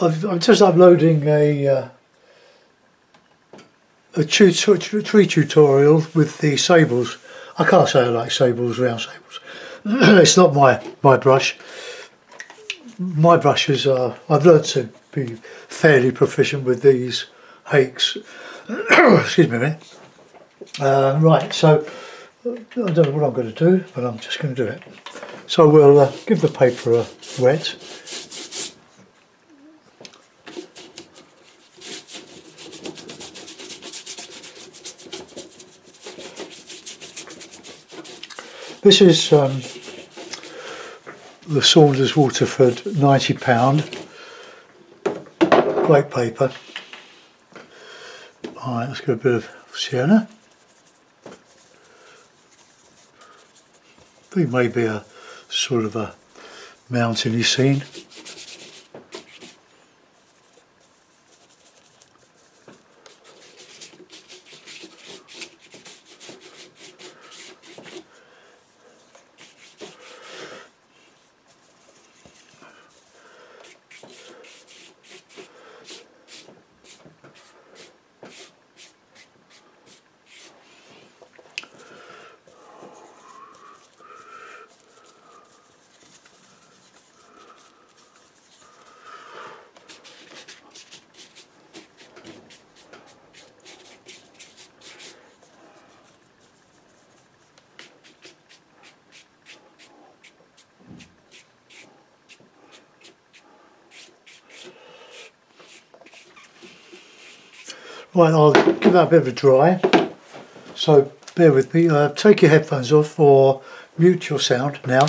I've, I'm just uploading a uh, a tree tutorial with the sables. I can't say I like sables, round sables. it's not my my brush. My brushes are. I've learned to be fairly proficient with these hakes. Excuse me a minute. Uh, right, so I don't know what I'm going to do, but I'm just going to do it. So we'll uh, give the paper a wet. This is um, the Saunders Waterford £90 great paper. Alright, let's get a bit of sienna. I think maybe a sort of a mountainy scene. Right, I'll give that a bit of a dry. So bear with me. Uh, take your headphones off or mute your sound now.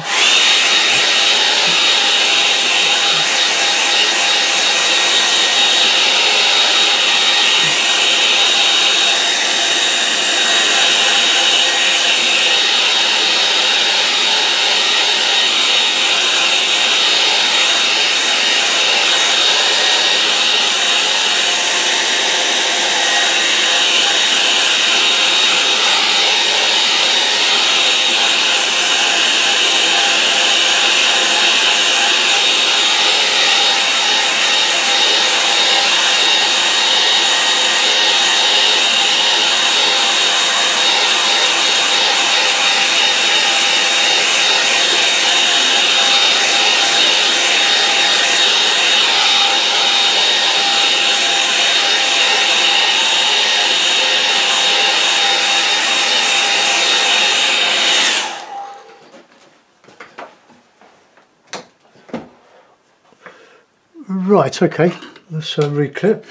Right, okay, let's uh, reclip.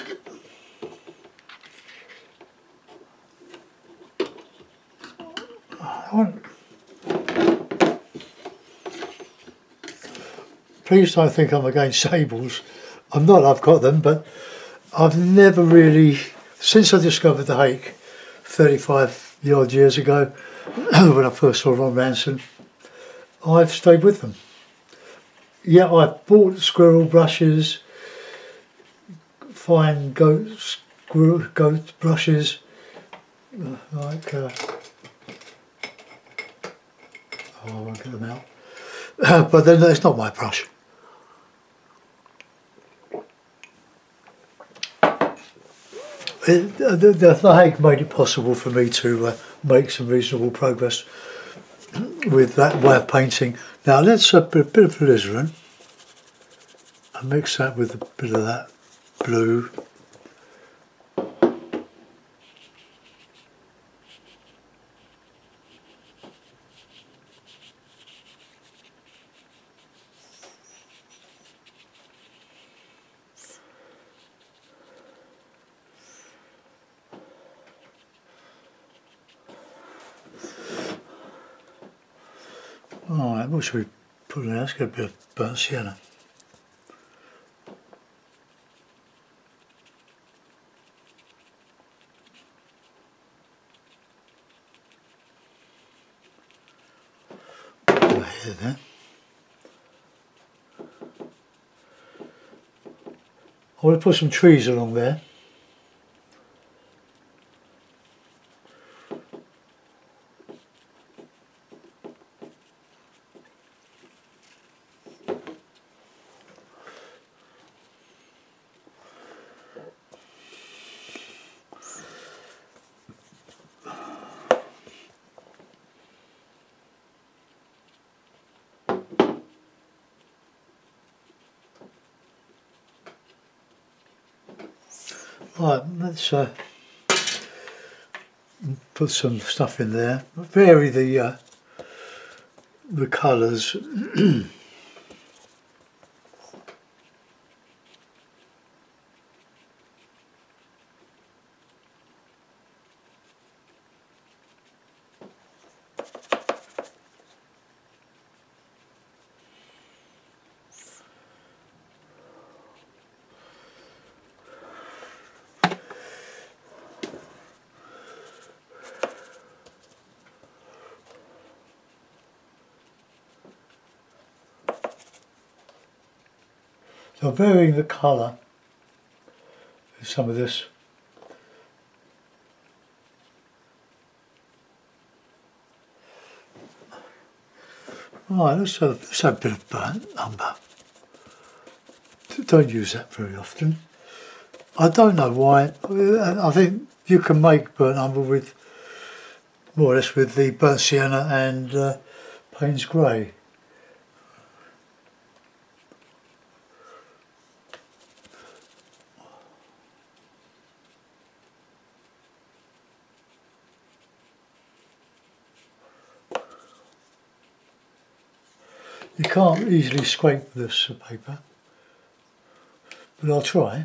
Please don't think I'm against sables. I'm not, I've got them, but I've never really, since I discovered the hake 35 odd years ago, when I first saw Ron Ranson, I've stayed with them yeah, I've bought squirrel brushes, fine goat goat brushes, uh, like uh, oh, I won't get them out. Uh, but then it's not my brush. It, the, the, hake made it possible for me to uh, make some reasonable progress with that way of painting. Now let's uh, a bit of alizarin and mix that with a bit of that blue. Alright, what should we put in there? Let's get a bit of burnt sienna. Here then. To put some trees along there. Right, let's uh, put some stuff in there. Vary the uh, the colours. varying the colour of some of this. Right, let's have, let's have a bit of burnt umber. Don't use that very often. I don't know why. I think you can make burnt umber with more or less with the burnt sienna and uh, Payne's Grey. You can't easily scrape this uh, paper, but I'll try.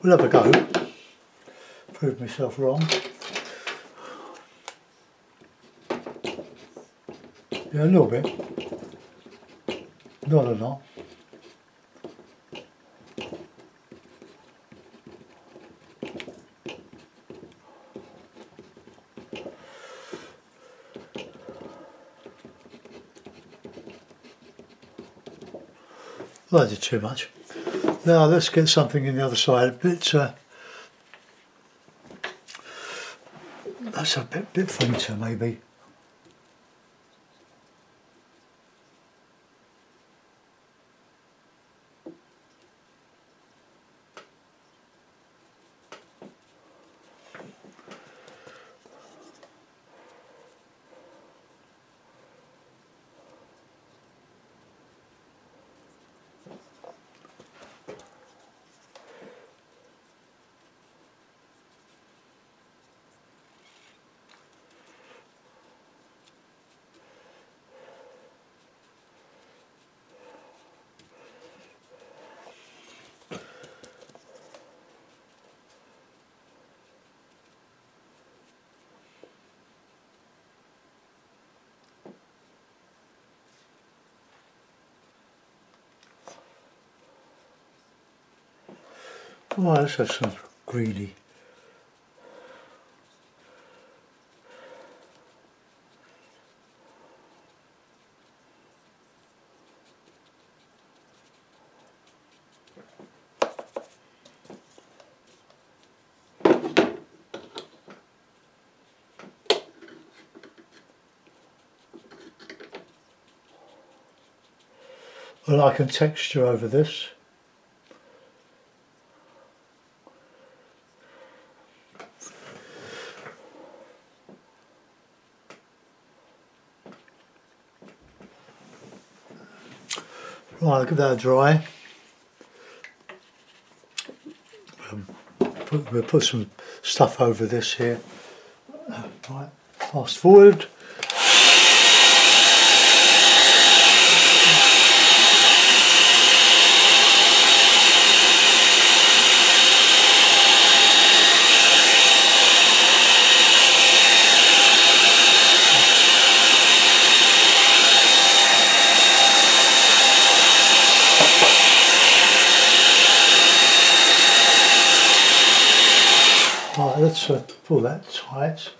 We'll have a go prove myself wrong. Yeah, a little bit. Not a lot. That did too much. Now let's get something in the other side, a bit uh, that's a bit, bit fainter maybe. Well, let's have some greedy. Well, I can texture over this. Right, give that a dry. Um, put, we'll put some stuff over this here. Right, fast forward. Let's uh, pull that tight.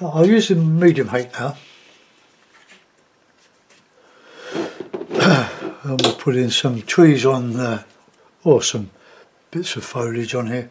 I'll use the medium height now. and we'll put in some trees on there or some bits of foliage on here.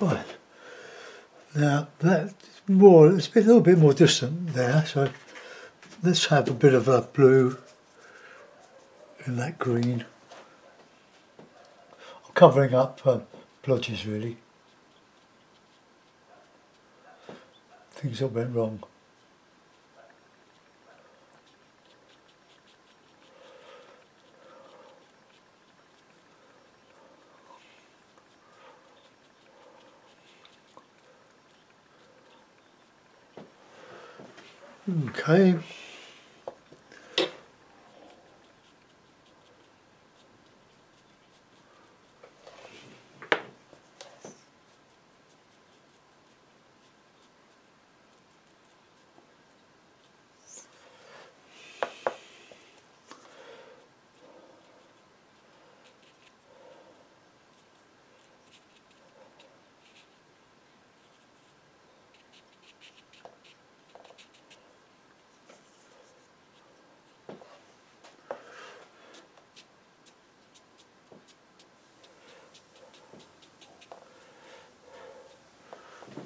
Right. Now that's more, it's a little bit more distant there, so let's have a bit of a blue in that green. I'm Covering up um, blotches really. Things that went wrong. Okay.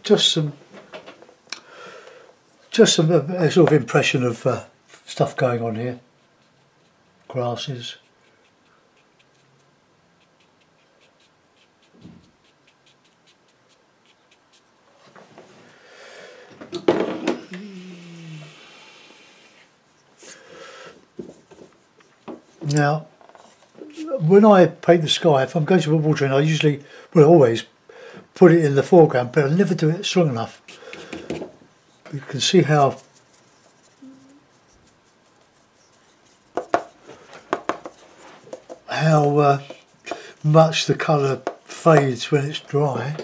Just some just some uh, sort of impression of uh, stuff going on here. Grasses. Now when I paint the sky if I'm going to put water in I usually well always put it in the foreground, but I never do it strong enough. You can see how how uh, much the colour fades when it's dry.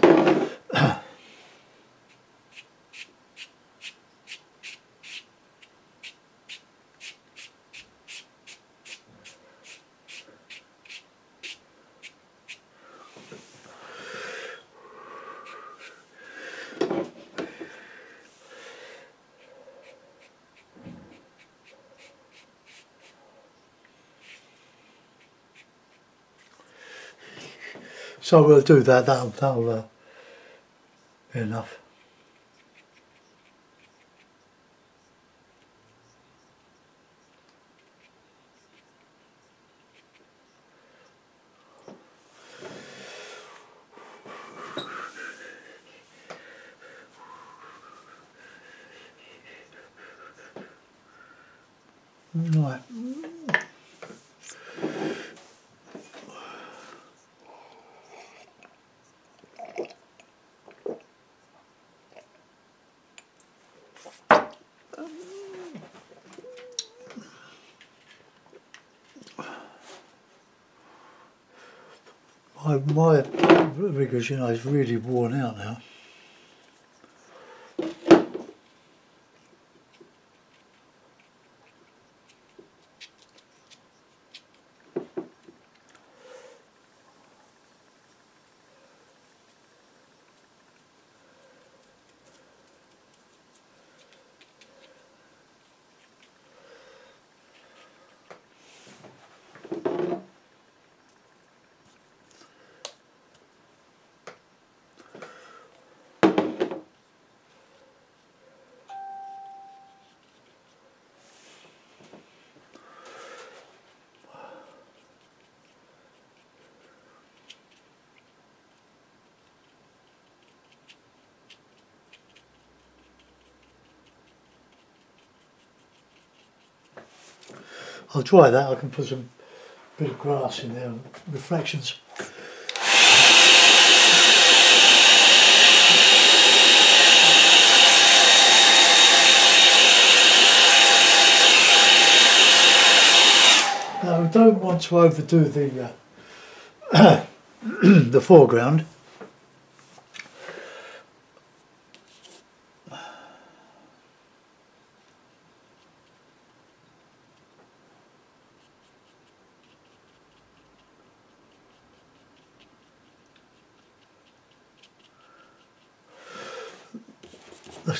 So we'll do that, that'll, that'll uh, be enough. Right. My, my riggers, you know, is really worn out now. I'll try that. I can put some bit of grass in there, reflections. Now I don't want to overdo the uh, the foreground.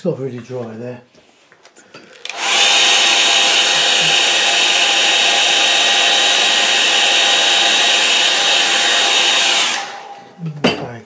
Not really dry there. Okay.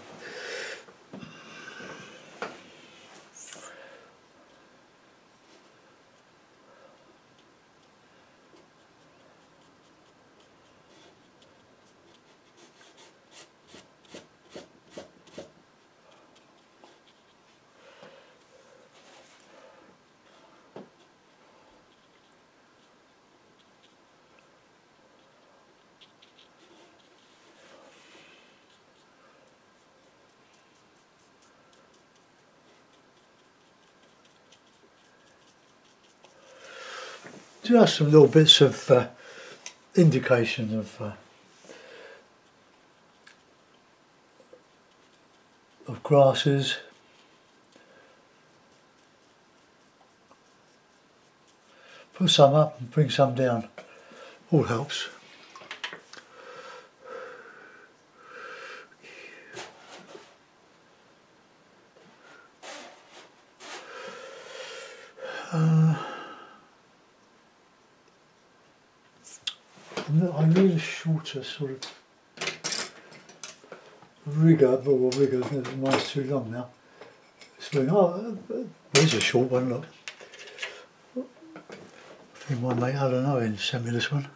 Just some little bits of uh, indication of uh, of grasses. Put some up and bring some down. All helps. I need a shorter sort of rigger, well, rigger, mine's too long now. Swing, oh, uh, there's a short one, look. I think my mate, I don't know, he sent me this one.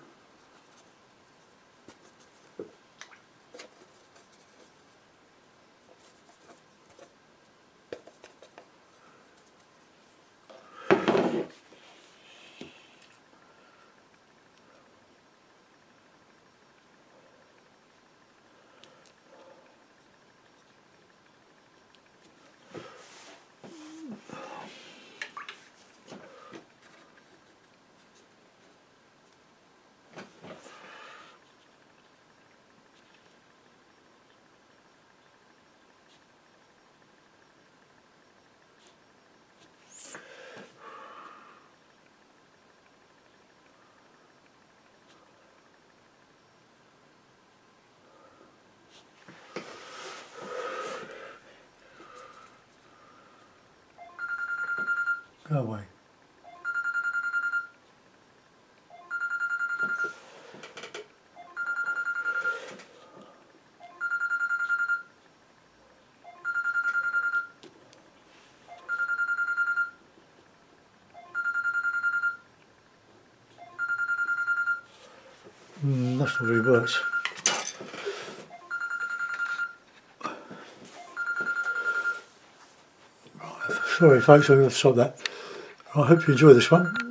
Go away. Mm, that's not really works. Sorry folks, I'm going to stop that. I hope you enjoy this one.